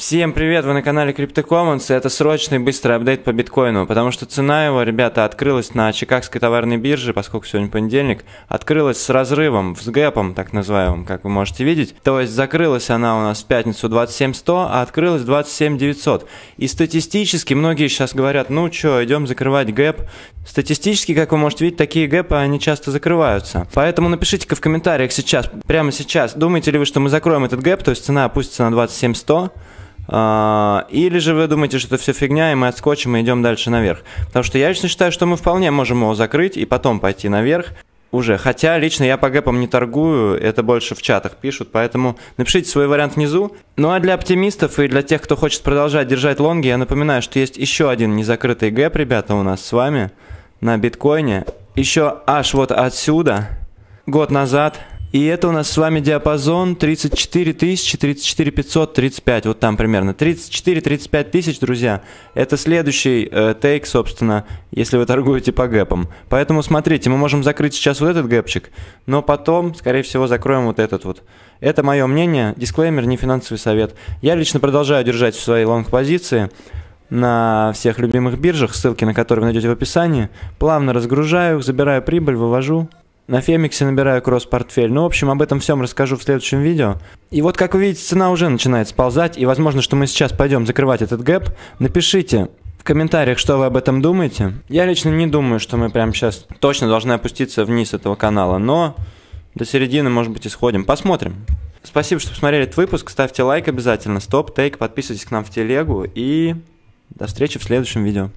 Всем привет, вы на канале CryptoCommons, и это срочный быстрый апдейт по биткоину, потому что цена его, ребята, открылась на Чикагской товарной бирже, поскольку сегодня понедельник, открылась с разрывом, с гэпом, так называемым, как вы можете видеть, то есть закрылась она у нас в пятницу 27100, а открылась 27900, и статистически многие сейчас говорят, ну что, идем закрывать гэп, статистически, как вы можете видеть, такие гэпы, они часто закрываются, поэтому напишите-ка в комментариях сейчас, прямо сейчас, думаете ли вы, что мы закроем этот гэп, то есть цена опустится на 27100, а, или же вы думаете, что это все фигня, и мы отскочим и идем дальше наверх. Потому что я лично считаю, что мы вполне можем его закрыть и потом пойти наверх уже. Хотя лично я по гэпам не торгую, это больше в чатах пишут, поэтому напишите свой вариант внизу. Ну а для оптимистов и для тех, кто хочет продолжать держать лонги, я напоминаю, что есть еще один незакрытый гэп, ребята, у нас с вами на биткоине. Еще аж вот отсюда, год назад, и это у нас с вами диапазон 34 тысячи, 34 500, 35, вот там примерно. 34-35 тысяч, друзья. Это следующий э, тейк, собственно, если вы торгуете по гэпам. Поэтому смотрите, мы можем закрыть сейчас вот этот гэпчик, но потом, скорее всего, закроем вот этот вот. Это мое мнение, дисклеймер, не финансовый совет. Я лично продолжаю держать в своей лонг-позиции на всех любимых биржах, ссылки на которые вы найдете в описании. Плавно разгружаю их, забираю прибыль, вывожу. На Фемиксе набираю кросс-портфель. Ну, в общем, об этом всем расскажу в следующем видео. И вот, как вы видите, цена уже начинает сползать, и возможно, что мы сейчас пойдем закрывать этот гэп. Напишите в комментариях, что вы об этом думаете. Я лично не думаю, что мы прямо сейчас точно должны опуститься вниз этого канала, но до середины, может быть, исходим. Посмотрим. Спасибо, что посмотрели этот выпуск. Ставьте лайк обязательно, стоп, тейк, подписывайтесь к нам в телегу и до встречи в следующем видео.